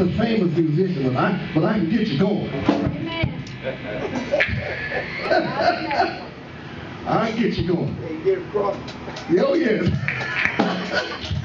a famous musician, but I, but I can get you going. I can get you going. Get across. Oh, yes.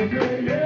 Yeah.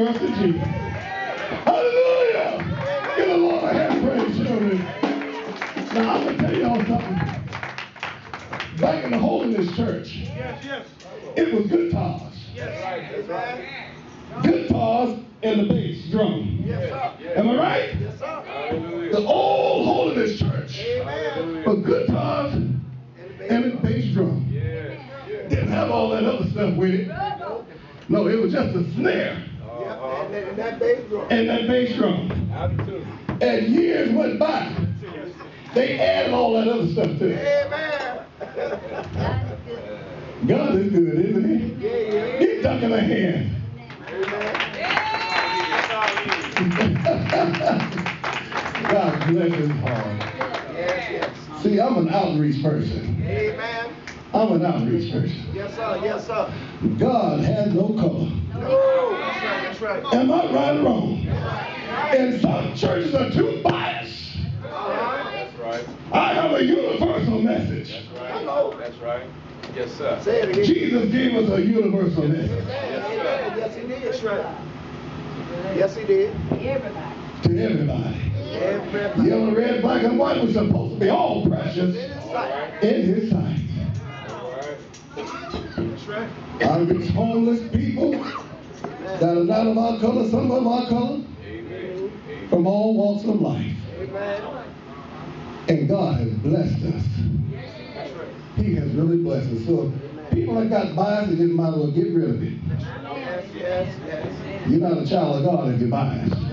Lord have Jesus. Hallelujah. Give the Lord a hand praise, children. Now, I'm going to tell y'all something. Back in the Holiness Church, Yes, yes. it was guitars. Yes, right. Guitars and the bass drum. Yes, sir. Am I right? Yes, sir. The old Holiness Church Amen. was guitars And and the bass drum. Didn't have all that other stuff with it. No, it was just a snare Yeah, and, and that bass drum. and that bass drum. And years went by. They added all that other stuff to it. Amen. God is good, isn't he? Yeah, yeah. Get Duck in the hand. God bless his heart. Yes, yes. See, I'm an outreach person. Amen. I'm an outreach person. Yes, sir. Yes, sir. God has no color. No. That's right. Am I right or wrong? And some churches are too biased. That's right. I have a universal message. That's right. That's right. Yes, sir. Say it again. Jesus gave us a universal message Amen. Amen. Yes, he did. That's. Yes, he did. Everybody. to everybody. Everybody. Yellow, red, black, and white was supposed to be all precious In his sight. in his sight. All right. That's right. I reach homeless people that are not of our color, some of our color, Amen. from all walks of life. Amen. And God has blessed us. That's. He has really blessed us. So people that got bias, they just might as well get rid of it. Yes, yes, yes. You're not a child of God if you're biased.